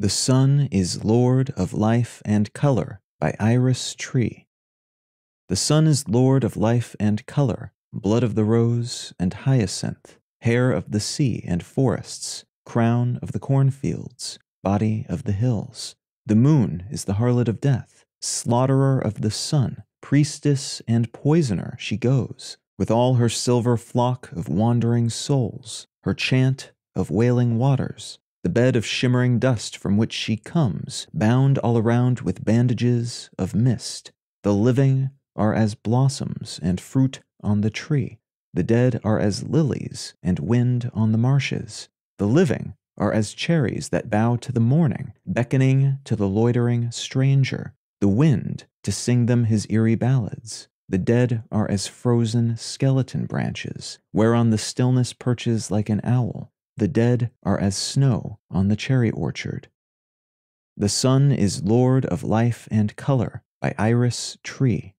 The sun is Lord of life and color by Iris Tree. The sun is Lord of life and color, blood of the rose and hyacinth, hair of the sea and forests, crown of the cornfields, body of the hills. The moon is the harlot of death, slaughterer of the sun, priestess and poisoner she goes, with all her silver flock of wandering souls, her chant of wailing waters, the bed of shimmering dust from which she comes, bound all around with bandages of mist. The living are as blossoms and fruit on the tree. The dead are as lilies and wind on the marshes. The living are as cherries that bow to the morning, beckoning to the loitering stranger. The wind to sing them his eerie ballads. The dead are as frozen skeleton branches, whereon the stillness perches like an owl. The dead are as snow on the cherry orchard. The sun is Lord of life and color by Iris Tree.